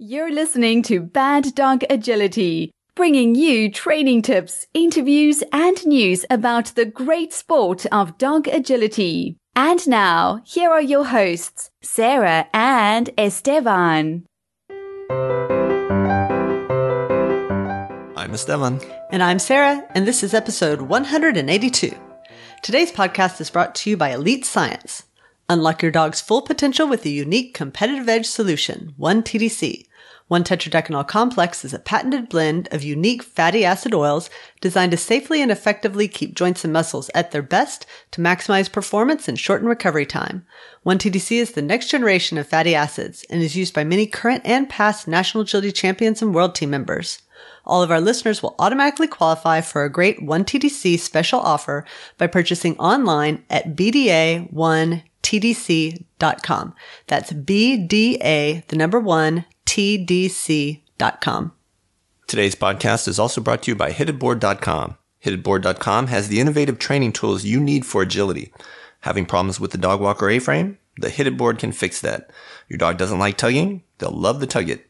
You're listening to Bad Dog Agility, bringing you training tips, interviews, and news about the great sport of dog agility. And now, here are your hosts, Sarah and Esteban. I'm Esteban. And I'm Sarah, and this is episode 182. Today's podcast is brought to you by Elite Science. Unlock your dog's full potential with a unique competitive edge solution, 1TDC. 1-tetradecanol complex is a patented blend of unique fatty acid oils designed to safely and effectively keep joints and muscles at their best to maximize performance and shorten recovery time. 1-TDC is the next generation of fatty acids and is used by many current and past national agility champions and world team members. All of our listeners will automatically qualify for a great 1TDC special offer by purchasing online at BDA1TDC.com. That's BDA, the number one, TDC.com. Today's podcast is also brought to you by HitItBoard.com. HitItBoard.com has the innovative training tools you need for agility. Having problems with the dog walker A-frame? The Hit It board can fix that. Your dog doesn't like tugging? They'll love the Tug It.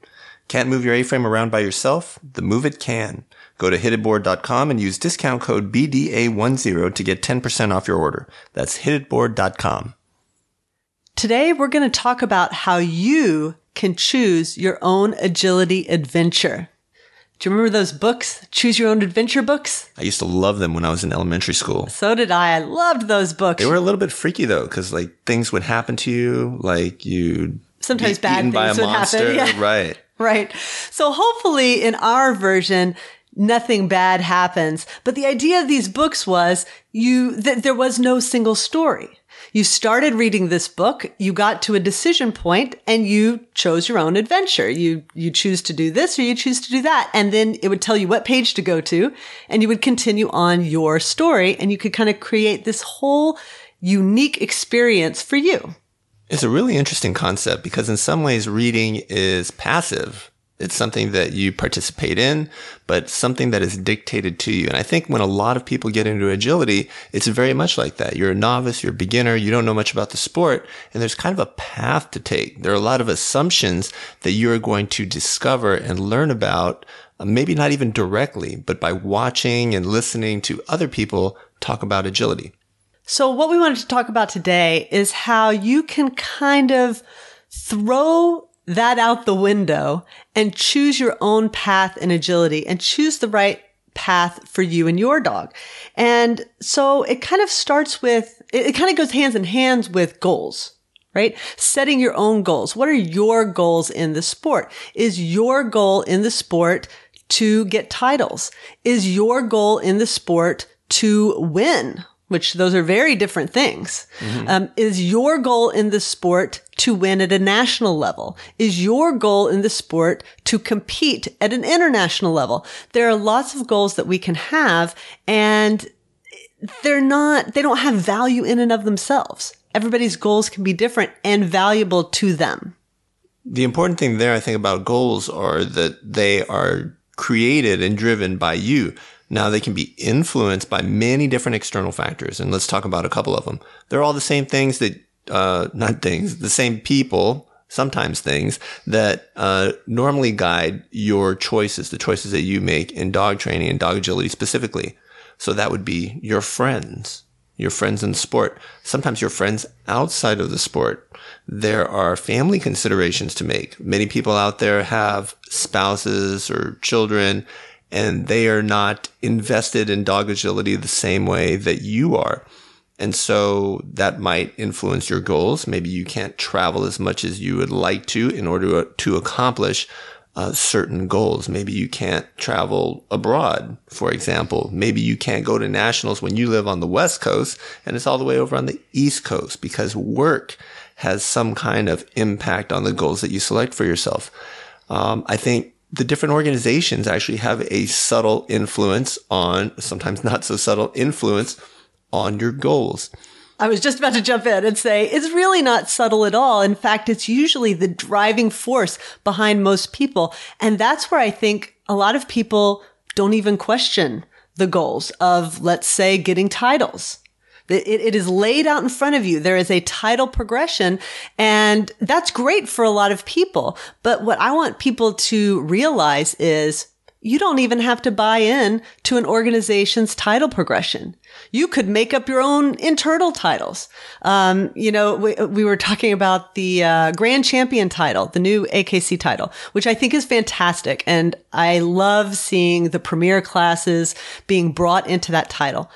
Can't move your A-frame around by yourself? The Move It can. Go to hititboard.com and use discount code BDA10 to get 10% off your order. That's hititboard.com. Today we're going to talk about how you can choose your own agility adventure. Do you remember those books, Choose Your Own Adventure books? I used to love them when I was in elementary school. So did I. I loved those books. They were a little bit freaky though, because like things would happen to you, like you sometimes bad things would monster. happen. Yeah. Right. Right. So hopefully in our version, nothing bad happens. But the idea of these books was you, that there was no single story. You started reading this book, you got to a decision point and you chose your own adventure. You, you choose to do this or you choose to do that. And then it would tell you what page to go to and you would continue on your story and you could kind of create this whole unique experience for you. It's a really interesting concept because in some ways reading is passive it's something that you participate in, but something that is dictated to you. And I think when a lot of people get into agility, it's very much like that. You're a novice, you're a beginner, you don't know much about the sport, and there's kind of a path to take. There are a lot of assumptions that you're going to discover and learn about, uh, maybe not even directly, but by watching and listening to other people talk about agility. So what we wanted to talk about today is how you can kind of throw that out the window and choose your own path and agility and choose the right path for you and your dog. And so it kind of starts with, it, it kind of goes hands in hands with goals right? Setting your own goals. What are your goals in the sport? Is your goal in the sport to get titles? Is your goal in the sport to win? Which those are very different things. Mm-hmm. Um, is your goal in the sport to win at a national level? Is your goal in the sport to compete at an international level? There are lots of goals that we can have and they're not, they don't have value in and of themselves. Everybody's goals can be different and valuable to them. The important thing there, I think, about goals are that they are created and driven by you. Now they can be influenced by many different external factors. And let's talk about a couple of them. They're all the same things that, uh, not things, the same people, sometimes things that, uh, normally guide your choices, the choices that you make in dog training and dog agility specifically. So that would be your friends, your friends in sport, sometimes your friends outside of the sport. There are family considerations to make. Many people out there have spouses or children and they are not invested in dog agility the same way that you are. And so that might influence your goals. Maybe you can't travel as much as you would like to in order to accomplish uh, certain goals. Maybe you can't travel abroad, for example. Maybe you can't go to nationals when you live on the West Coast and it's all the way over on the East Coast because work has some kind of impact on the goals that you select for yourself. Um, I think the different organizations actually have a subtle influence on, sometimes not so subtle influence on your goals. I was just about to jump in and say it's really not subtle at all. In fact, it's usually the driving force behind most people. And that's where I think a lot of people don't even question the goals of, let's say, getting titles. It, it is laid out in front of you. There is a title progression and that's great for a lot of people. But what I want people to realize is you don't even have to buy in to an organization's title progression. You could make up your own internal titles. Um, you know, we, we, were talking about the uh, Grand Champion title, the new AKC title, which I think is fantastic. And I love seeing the premier classes being brought into that title.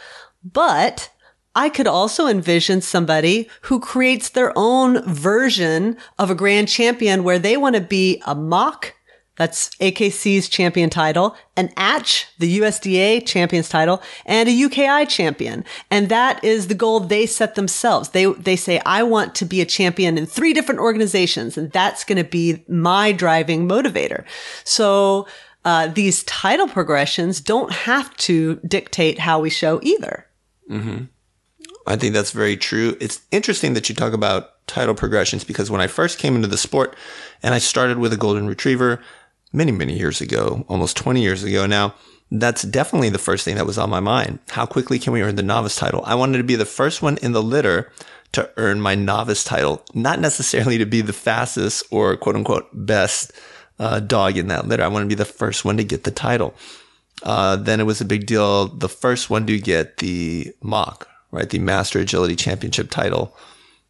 But I could also envision somebody who creates their own version of a grand champion where they want to be a MACH that's AKC's champion title, an ATCH, the USDAA champions title, and a UKI champion. And that is the goal they set themselves. They, they say, I want to be a champion in three different organizations. And that's going to be my driving motivator. So, uh, these title progressions don't have to dictate how we show either. Mm-hmm. I think that's very true. It's interesting that you talk about title progressions because when I first came into the sport and I started with a golden retriever, many, many years ago, almost 20 years ago now, that's definitely the first thing that was on my mind. How quickly can we earn the novice title? I wanted to be the first one in the litter to earn my novice title, not necessarily to be the fastest or quote unquote best uh, dog in that litter. I want to be the first one to get the title. Uh, then it was a big deal. The first one to get the MACH, right? The Master Agility Championship title.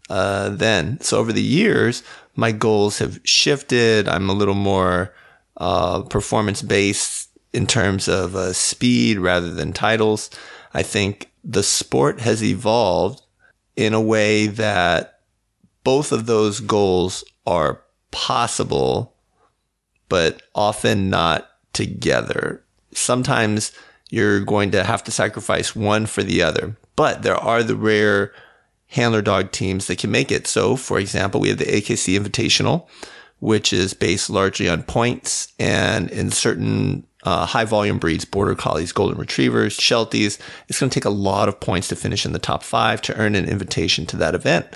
Uh, then, so over the years, my goals have shifted. I'm a little more uh, performance based in terms of uh, speed rather than titles. I think the sport has evolved in a way that both of those goals are possible, but often not together. Sometimes you're going to have to sacrifice one for the other, but there are the rare handler dog teams that can make it. So, for example, we have the AKC Invitational, which is based largely on points and in certain uh, high volume breeds, border collies, golden retrievers, shelties, it's going to take a lot of points to finish in the top five to earn an invitation to that event.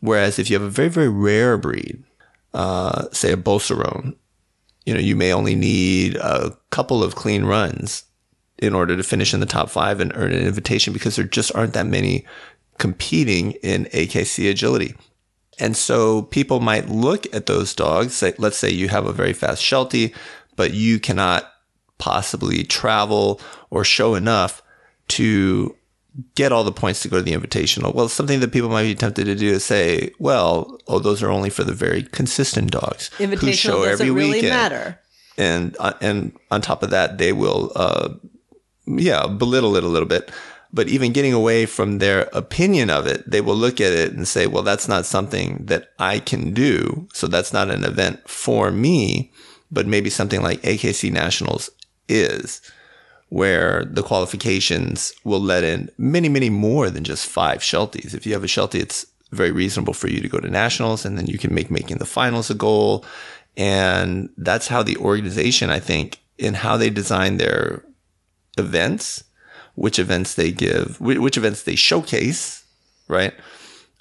Whereas if you have a very, very rare breed, uh, say a Beauceron, you know, you may only need a couple of clean runs in order to finish in the top five and earn an invitation because there just aren't that many competing in AKC agility. And so people might look at those dogs. Say, let's say you have a very fast Sheltie, but you cannot possibly travel or show enough to get all the points to go to the invitational. Well, something that people might be tempted to do is say, well, oh, those are only for the very consistent dogs invitational who show doesn't every really weekend. matter. And uh, and on top of that, they will, uh, yeah, belittle it a little bit. But even getting away from their opinion of it, they will look at it and say, well, that's not something that I can do. So that's not an event for me, but maybe something like AKC Nationals is, where the qualifications will let in many, many more than just five Shelties. If you have a Sheltie, it's very reasonable for you to go to nationals and then you can make making the finals a goal. And that's how the organization, I think, in how they design their events which events they give, which events they showcase, right,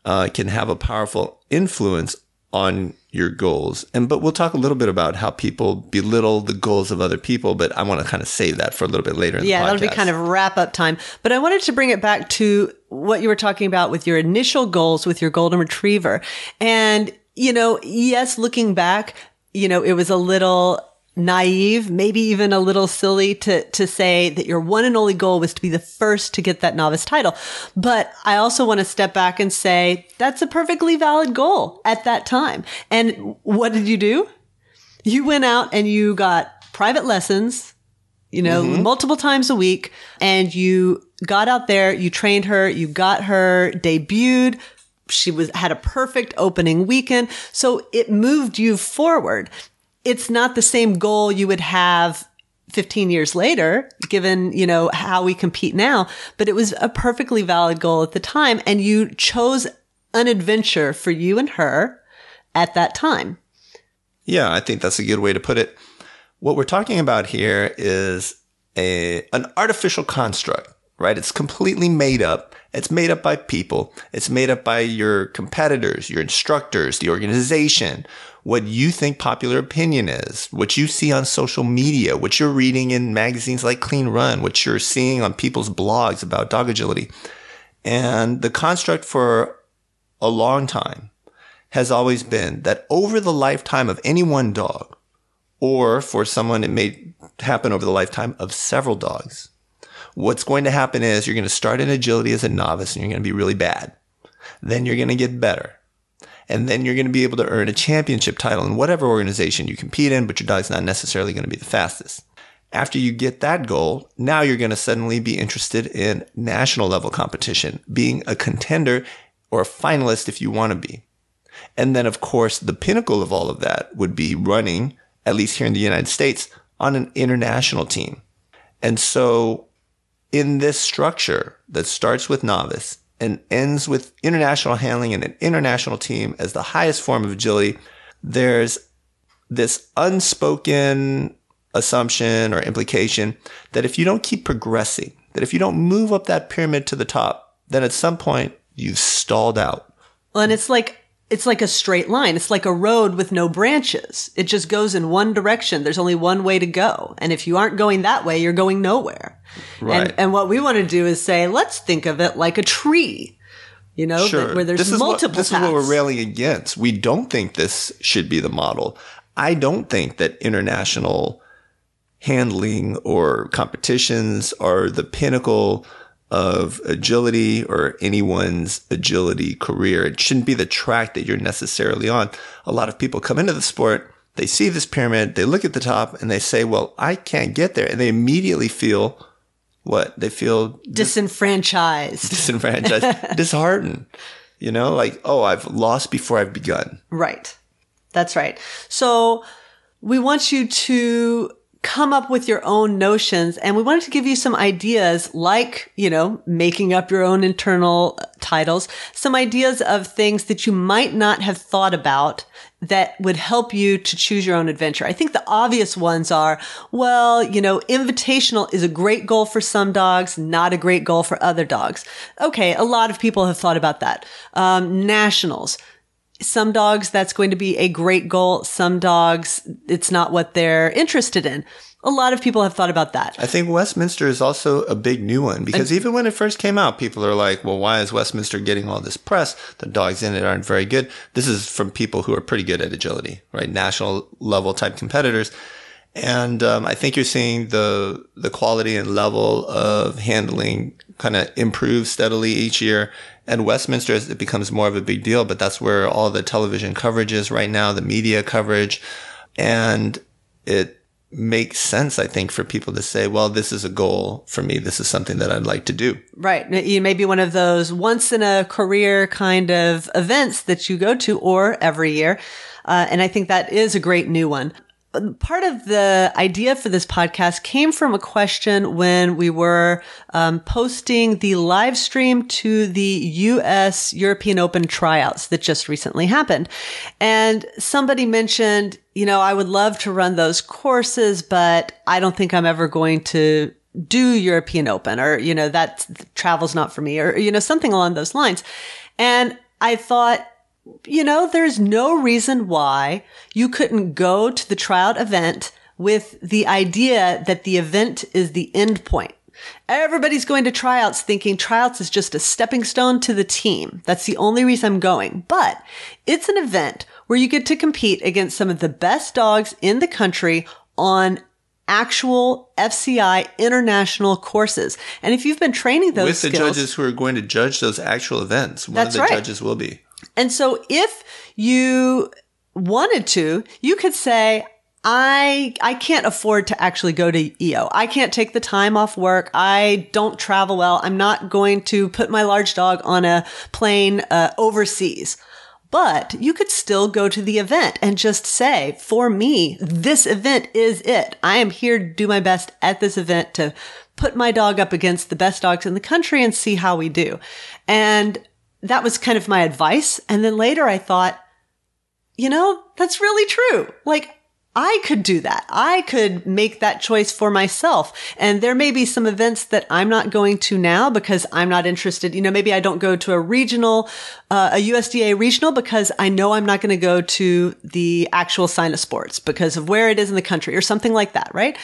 uh, can have a powerful influence on your goals. And but we'll talk a little bit about how people belittle the goals of other people, but I want to kind of save that for a little bit later yeah, that'll be kind of wrap up time. But I wanted to bring it back to what you were talking about with your initial goals with your golden retriever. And you know, yes, looking back, you know, it was a little naive, maybe even a little silly to, to say that your one and only goal was to be the first to get that novice title. But I also want to step back and say that's a perfectly valid goal at that time. And what did you do? You went out and you got private lessons, you know, mm-hmm. multiple times a week and you got out there, you trained her, you got her debuted, she was had a perfect opening weekend so it moved you forward it's not the same goal you would have 15 years later, given, you know, how we compete now, but it was a perfectly valid goal at the time. And you chose an adventure for you and her at that time. Yeah, I think that's a good way to put it. What we're talking about here is a, an artificial construct, right? It's completely made up. It's made up by people. It's made up by your competitors, your instructors, the organization, what you think popular opinion is, what you see on social media, what you're reading in magazines like Clean Run, what you're seeing on people's blogs about dog agility. And the construct for a long time has always been that over the lifetime of any one dog, or for someone, it may happen over the lifetime of several dogs. What's going to happen is you're going to start in agility as a novice and you're going to be really bad. Then you're going to get better. And then you're going to be able to earn a championship title in whatever organization you compete in, but your dog's not necessarily going to be the fastest. After you get that goal, now you're going to suddenly be interested in national level competition, being a contender or a finalist if you want to be. And then, of course, the pinnacle of all of that would be running, at least here in the United States, on an international team. And so, in this structure that starts with novice and ends with international handling and an international team as the highest form of agility, there's this unspoken assumption or implication that if you don't keep progressing, that if you don't move up that pyramid to the top, then at some point you've stalled out. Well, and it's like it's like a straight line. It's like a road with no branches. It just goes in one direction. There's only one way to go. And if you aren't going that way, you're going nowhere. Right. And, and what we want to do is say, let's think of it like a tree. You know, Sure. where there's this multiple What, this is what we're railing against. We don't think this should be the model. I don't think that international handling or competitions are the pinnacle of agility or anyone's agility career. It shouldn't be the track that you're necessarily on. A lot of people come into the sport, they see this pyramid, they look at the top and they say, well, I can't get there. And they immediately feel what? They feel disenfranchised. disenfranchised, disheartened. You know, like, oh, I've lost before I've begun. Right. That's right. So we want you to come up with your own notions and we wanted to give you some ideas like, you know, making up your own internal titles, some ideas of things that you might not have thought about that would help you to choose your own adventure. I think the obvious ones are, well, you know, invitational is a great goal for some dogs, not a great goal for other dogs. Okay. A lot of people have thought about that. Um, nationals some dogs that's going to be a great goal. Some dogs, it's not what they're interested in. A lot of people have thought about that. I think Westminster is also a big new one because even when it first came out, people are like, well, why is Westminster getting all this press? The dogs in it aren't very good. This is from people who are pretty good at agility, right? National level type competitors. And um, I think you're seeing the the quality and level of handling kind of improve steadily each year. And Westminster, it becomes more of a big deal, but that's where all the television coverage is right now, the media coverage, and it makes sense, I think, for people to say, well, this is a goal for me. This is something that I'd like to do. Right. You may be one of those once in a career kind of events that you go to or every year. Uh, and I think that is a great new one. Part of the idea for this podcast came from a question when we were um, posting the live stream to the U.S. European Open tryouts that just recently happened. And somebody mentioned, you know, I would love to run those courses, but I don't think I'm ever going to do European Open or, you know, that travel's not for me or, you know, something along those lines. And I thought, you know, there's no reason why you couldn't go to the tryout event with the idea that the event is the end point. Everybody's going to tryouts thinking tryouts is just a stepping stone to the team. That's the only reason I'm going. But it's an event where you get to compete against some of the best dogs in the country on actual FCI international courses. And if you've been training those With the skills, judges who are going to judge those actual events, one That's of the right. judges will be. And so if you wanted to, you could say, I, I can't afford to actually go to EO. I can't take the time off work. I don't travel well. I'm not going to put my large dog on a plane uh, overseas. But you could still go to the event and just say, for me, this event is it. I am here to do my best at this event to put my dog up against the best dogs in the country and see how we do. And that was kind of my advice. And then later I thought, you know, that's really true. Like, I could do that. I could make that choice for myself. And there may be some events that I'm not going to now because I'm not interested. You know, maybe I don't go to a regional, uh, a USDAA regional because I know I'm not going to go to the actual Cynosport because of where it is in the country or something like that, right?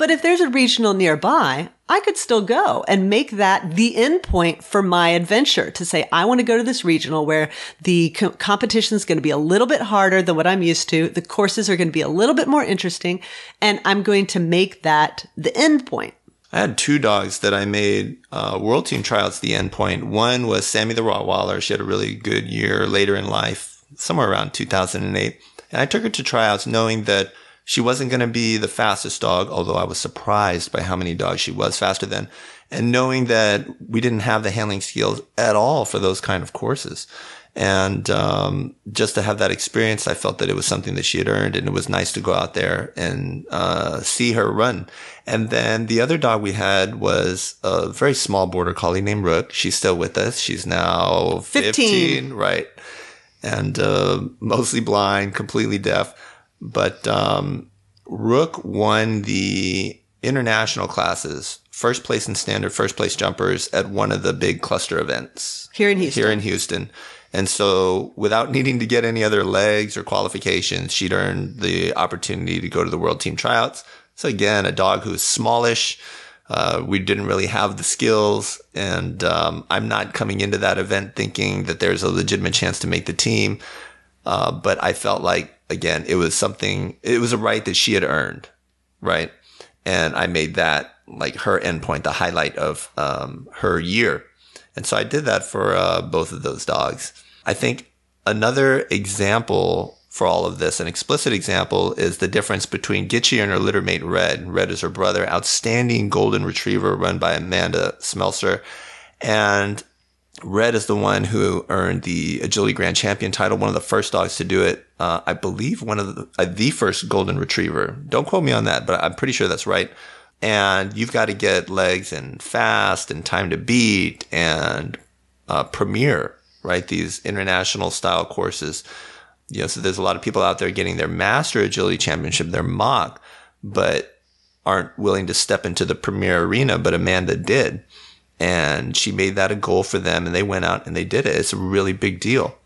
But if there's a regional nearby, I could still go and make that the end point for my adventure to say, I want to go to this regional where the co- competition is going to be a little bit harder than what I'm used to. The courses are going to be a little bit more interesting and I'm going to make that the end point. I had two dogs that I made uh, world team tryouts the end point. One was Sammy the Rottweiler. She had a really good year later in life, somewhere around 2008. And I took her to tryouts knowing that she wasn't going to be the fastest dog, although I was surprised by how many dogs she was faster than. And knowing that we didn't have the handling skills at all for those kind of courses. And um, just to have that experience, I felt that it was something that she had earned, and it was nice to go out there and uh, see her run. And then the other dog we had was a very small border collie named Rook. She's still with us. She's now 15, 15 right? And uh, mostly blind, completely deaf. But um, Rook won the international classes, first place in standard, first place jumpers at one of the big cluster events here in Houston. Here in Houston. And so, without needing to get any other legs or qualifications, she'd earned the opportunity to go to the world team tryouts. So again, a dog who's smallish. Uh, we didn't really have the skills, and um, I'm not coming into that event thinking that there's a legitimate chance to make the team. Uh, but I felt like again, it was something, it was a right that she had earned, right? And I made that like her endpoint, the highlight of um, her year. And so I did that for uh, both of those dogs. I think another example for all of this, an explicit example, is the difference between Gitchy and her littermate Red. Red is her brother, outstanding golden retriever run by Amanda Smelser. And Red is the one who earned the Agility Grand Champion title, one of the first dogs to do it. Uh, I believe one of the, uh, the first golden retriever. Don't quote me on that, but I'm pretty sure that's right. And you've got to get legs and fast and time to beat and uh, premier, right? These international style courses. You know, so there's a lot of people out there getting their master agility championship, their MACH, but aren't willing to step into the premier arena. But Amanda did and she made that a goal for them and they went out and they did it. It's a really big deal.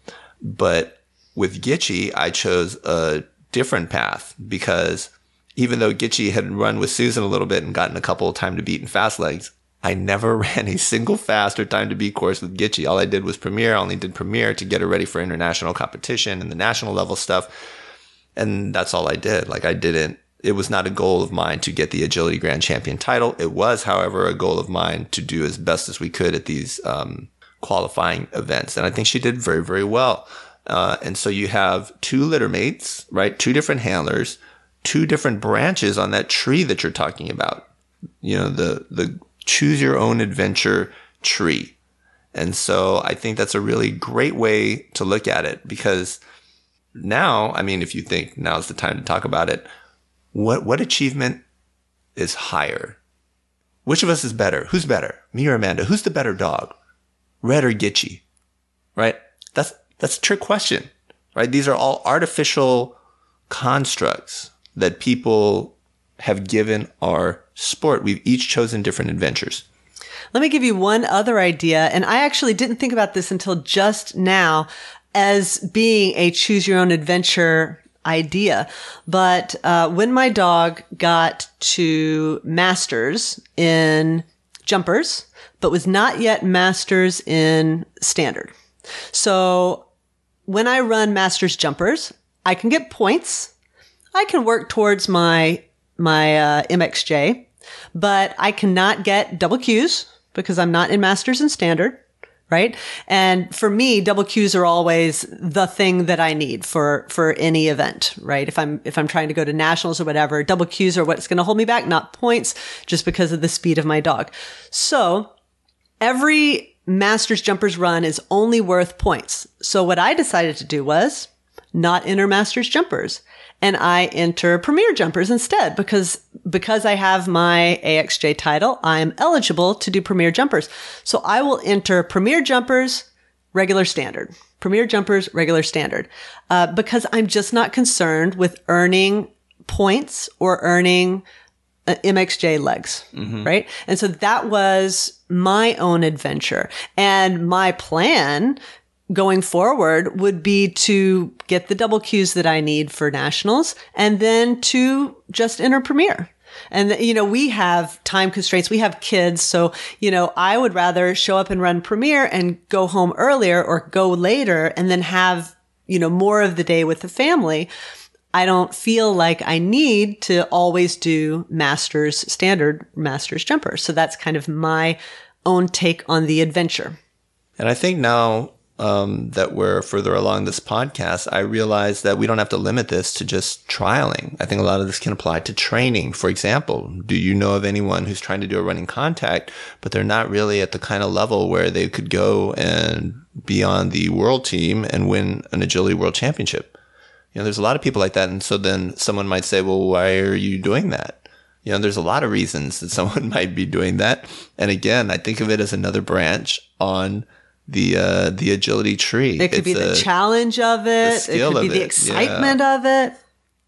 But with Gitchy, I chose a different path because even though Gitchy had run with Susan a little bit and gotten a couple of time to beat and fast legs, I never ran a single fast or time to beat course with Gitchy. All I did was premiere. I only did premiere to get her ready for international competition and the national level stuff. And that's all I did. Like I didn't it was not a goal of mine to get the agility grand champion title. It was, however, a goal of mine to do as best as we could at these um, qualifying events. And I think she did very, very well. Uh, and so you have two litter mates, right? Two different handlers, two different branches on that tree that you're talking about. You know, the, the choose your own adventure tree. And so I think that's a really great way to look at it because now, I mean, if you think now's the time to talk about it, what what achievement is higher? Which of us is better? Who's better? Me or Amanda? Who's the better dog? Red or Gitchy? Right? That's that's a trick question. Right? These are all artificial constructs that people have given our sport. We've each chosen different adventures. Let me give you one other idea. And I actually didn't think about this until just now as being a choose your own adventure idea. But uh, when my dog got to masters in jumpers, but was not yet masters in standard. So when I run masters jumpers, I can get points. I can work towards my my uh, MXJ, but I cannot get double Qs because I'm not in masters and standard right? And for me, double Qs are always the thing that I need for, for any event, right? If I'm, if I'm trying to go to nationals or whatever, double Qs are what's going to hold me back, not points, just because of the speed of my dog. So every masters jumpers run is only worth points. So what I decided to do was not enter masters jumpers and I enter premier jumpers instead because, because I have my AXJ title, I'm eligible to do premier jumpers. So I will enter premier jumpers, regular standard, premier jumpers, regular standard, uh, because I'm just not concerned with earning points or earning uh, MXJ legs, mm-hmm. right? And so that was my own adventure and my plan going forward would be to get the double Qs that I need for nationals and then to just enter premier. And, you know, we have time constraints. We have kids. So, you know, I would rather show up and run Premier and go home earlier or go later and then have, you know, more of the day with the family. I don't feel like I need to always do masters standard masters jumper. So that's kind of my own take on the adventure. And I think now um, that we're further along this podcast, I realize that we don't have to limit this to just trialing. I think a lot of this can apply to training. For example, do you know of anyone who's trying to do a running contact, but they're not really at the kind of level where they could go and be on the world team and win an agility world championship? You know, there's a lot of people like that. And so then someone might say, well, why are you doing that? You know, there's a lot of reasons that someone might be doing that. And again, I think of it as another branch on the uh, the agility tree. It could It's be the a- challenge of it. It could be the it, excitement of it.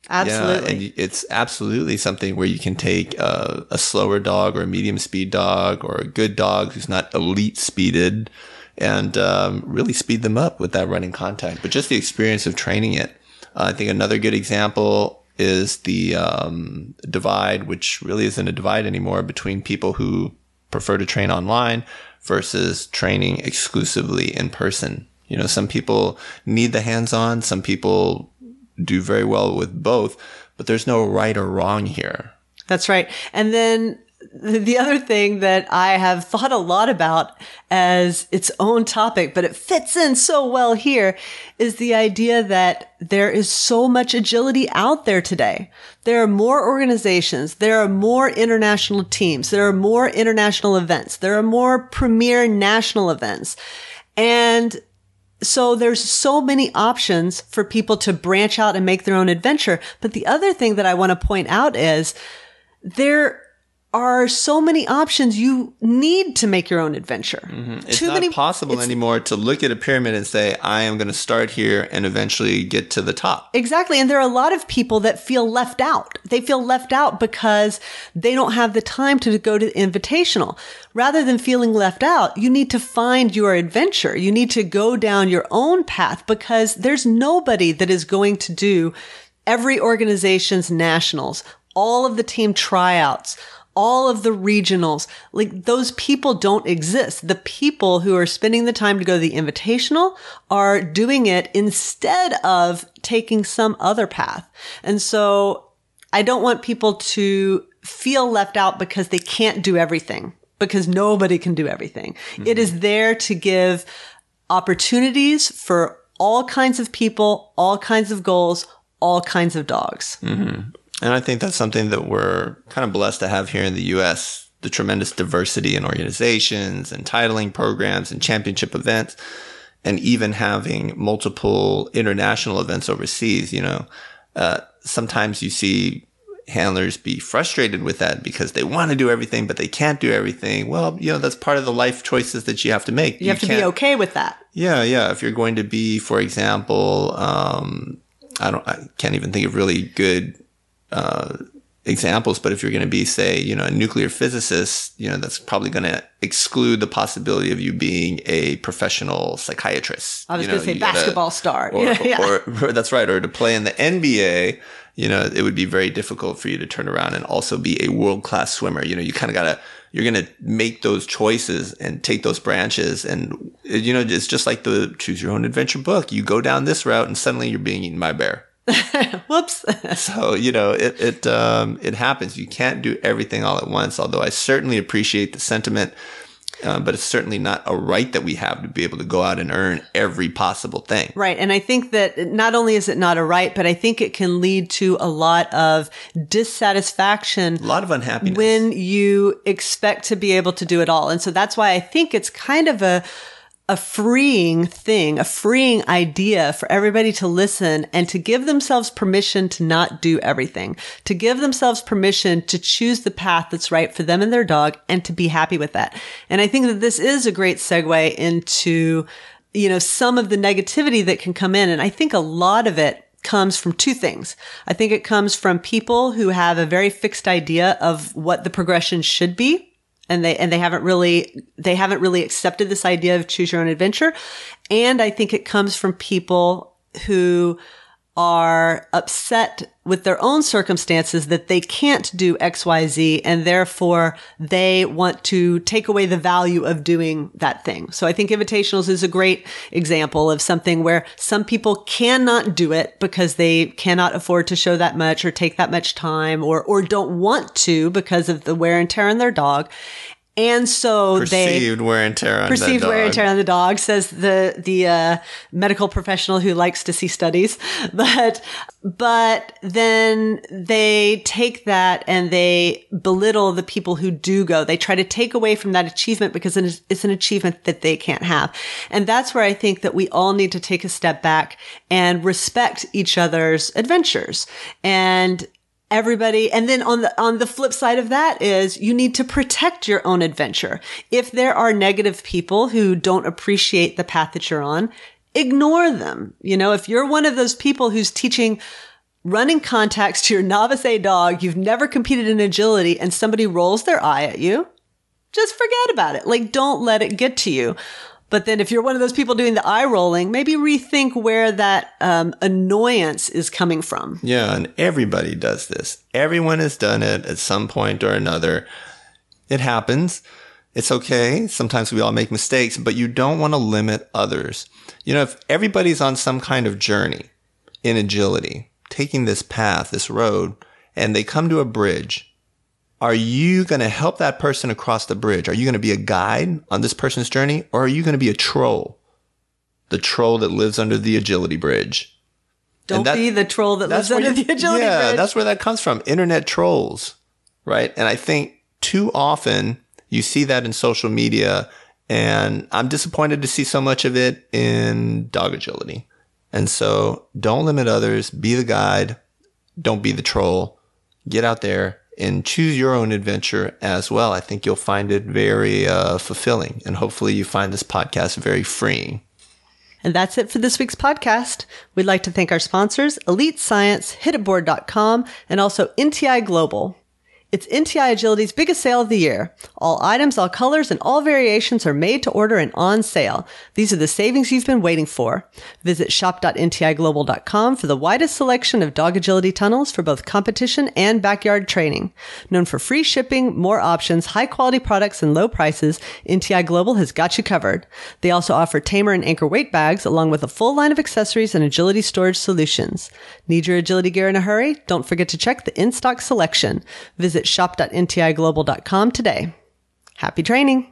Absolutely. Yeah, and it's absolutely something where you can take a, a slower dog or a medium speed dog or a good dog who's not elite speeded and um, really speed them up with that running contact. But just the experience of training it. Uh, I think another good example is the um, divide, which really isn't a divide anymore between people who prefer to train online versus training exclusively in person. You know, some people need the hands on, some people do very well with both, but there's no right or wrong here. That's right. And then the the other thing that I have thought a lot about as its own topic, but it fits in so well here is the idea that there is so much agility out there today. There are more organizations. There are more international teams. There are more international events. There are more premier national events. And so there's so many options for people to branch out and make their own adventure. But the other thing that I want to point out is there are so many options you need to make your own adventure. Mm-hmm. It's not possible anymore to look at a pyramid and say, I am going to start here and eventually get to the top. Exactly. And there are a lot of people that feel left out. They feel left out because they don't have the time to go to the invitational. Rather than feeling left out, you need to find your adventure. You need to go down your own path because there's nobody that is going to do every organization's nationals, all of the team tryouts, all of the regionals. Like those people don't exist. The people who are spending the time to go to the invitational are doing it instead of taking some other path. And so I don't want people to feel left out because they can't do everything because nobody can do everything. Mm-hmm. It is there to give opportunities for all kinds of people, all kinds of goals, all kinds of dogs. Mm-hmm. And I think that's something that we're kind of blessed to have here in the US the tremendous diversity in organizations and titling programs and championship events, and even having multiple international events overseas. You know, uh, sometimes you see handlers be frustrated with that because they want to do everything, but they can't do everything. Well, you know, that's part of the life choices that you have to make. You have to be okay with that. yeah, yeah. If you're going to be, for example, um, I don't, I can't even think of really good uh, examples, but if you're going to be, say, you know, a nuclear physicist, you know, that's probably going to exclude the possibility of you being a professional psychiatrist. I was You going to say you gotta- basketball star. or, Yeah, yeah. or, or that's right, or to play in the NBA, you know, it would be very difficult for you to turn around and also be a world class swimmer. You know, you kind of gotta, you're gonna make those choices and take those branches, and you know, it's just like the choose your own adventure book. You go down this route, and suddenly you're being eaten by a bear. Whoops. So you know, it it um, it happens. You can't do everything all at once. Although I certainly appreciate the sentiment. Uh, but it's certainly not a right that we have to be able to go out and earn every possible thing. Right. And I think that not only is it not a right, but I think it can lead to a lot of dissatisfaction A lot of unhappiness. when you expect to be able to do it all. And so that's why I think it's kind of a, a freeing thing, a freeing idea for everybody to listen and to give themselves permission to not do everything, to give themselves permission to choose the path that's right for them and their dog and to be happy with that. And I think that this is a great segue into, you know, some of the negativity that can come in. And I think a lot of it comes from two things. I think it comes from people who have a very fixed idea of what the progression should be. And they, and they haven't really, they haven't really accepted this idea of choose your own adventure. And I think it comes from people who are upset with their own circumstances that they can't do XYZ and therefore they want to take away the value of doing that thing. So I think invitationals is a great example of something where some people cannot do it because they cannot afford to show that much or take that much time or, or don't want to because of the wear and tear on their dog. And so perceived they wear and tear on perceived wear and tear on the dog says the the uh, medical professional who likes to see studies, but but then they take that and they belittle the people who do go. They try to take away from that achievement because it's an achievement that they can't have, and that's where I think that we all need to take a step back and respect each other's adventures. And everybody. And then on the on the flip side of that is you need to protect your own adventure. If there are negative people who don't appreciate the path that you're on ignore them. You know if you're one of those people who's teaching running contacts to your novice a dog you've never competed in agility and somebody rolls their eye at you just forget about it. Like don't let it get to you but then if you're one of those people doing the eye rolling, maybe rethink where that um, annoyance is coming from. Yeah, and everybody does this. Everyone has done it at some point or another. It happens. It's okay. Sometimes we all make mistakes, but you don't want to limit others. You know, if everybody's on some kind of journey in agility, taking this path, this road, and they come to a bridge are you going to help that person across the bridge? Are you going to be a guide on this person's journey or are you going to be a troll? The troll that lives under the agility bridge. Don't that, be the troll that lives under you, the agility yeah, bridge. that's where that comes from. Internet trolls, right? And I think too often you see that in social media and I'm disappointed to see so much of it in dog agility. And so don't limit others, be the guide, don't be the troll. Get out there, and choose your own adventure as well. I think you'll find it very uh, fulfilling, and hopefully, you find this podcast very freeing. And that's it for this week's podcast. We'd like to thank our sponsors, Elite Science, HitItBoard.com, and also NTI Global. It's NTI Agility's biggest sale of the year. All items, all colors, and all variations are made to order and on sale. These are the savings you've been waiting for. Visit shop.ntiglobal.com for the widest selection of dog agility tunnels for both competition and backyard training. Known for free shipping, more options, high quality products, and low prices, NTI Global has got you covered. They also offer tamer and anchor weight bags along with a full line of accessories and agility storage solutions. Need your agility gear in a hurry? Don't forget to check the in-stock selection. Visit shop.ntiglobal.com today. Happy training!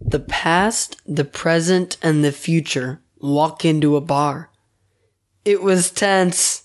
The past, the present, and the future walk into a bar. It was tense.